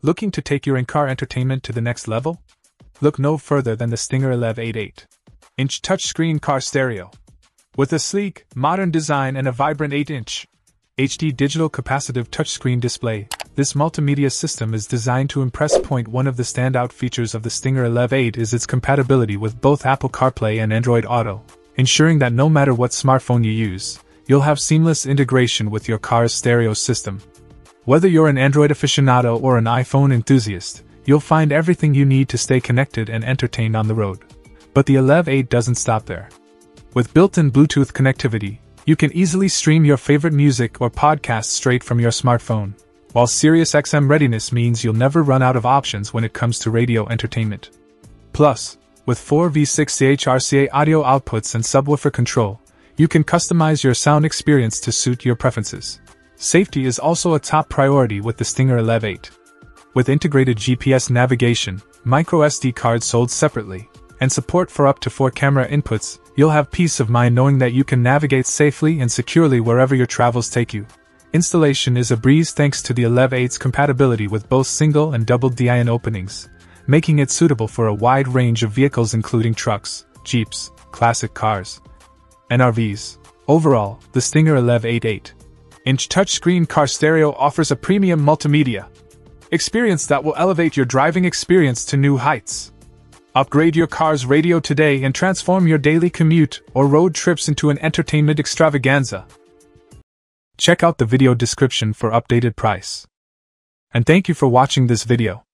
Looking to take your in car entertainment to the next level? Look no further than the Stinger Elev8 8 inch touchscreen car stereo. With a sleek, modern design and a vibrant 8 inch HD digital capacitive touchscreen display, this multimedia system is designed to impress. Point one of the standout features of the Stinger Elev8 is its compatibility with both Apple CarPlay and Android Auto, ensuring that no matter what smartphone you use, you'll have seamless integration with your car's stereo system. Whether you're an Android aficionado or an iPhone enthusiast, you'll find everything you need to stay connected and entertained on the road. But the Elev8 doesn't stop there. With built in Bluetooth connectivity, you can easily stream your favorite music or podcasts straight from your smartphone, while SiriusXM readiness means you'll never run out of options when it comes to radio entertainment. Plus, with 4 V6 RCA audio outputs and subwoofer control, you can customize your sound experience to suit your preferences. Safety is also a top priority with the Stinger Elev8. With integrated GPS navigation, microSD cards sold separately, and support for up to 4 camera inputs, you'll have peace of mind knowing that you can navigate safely and securely wherever your travels take you. Installation is a breeze thanks to the Elev8's compatibility with both single and double DIN openings, making it suitable for a wide range of vehicles including trucks, jeeps, classic cars, and RVs. Overall, the Stinger Elev8 8 inch touchscreen car stereo offers a premium multimedia experience that will elevate your driving experience to new heights. Upgrade your car's radio today and transform your daily commute or road trips into an entertainment extravaganza. Check out the video description for updated price. And thank you for watching this video.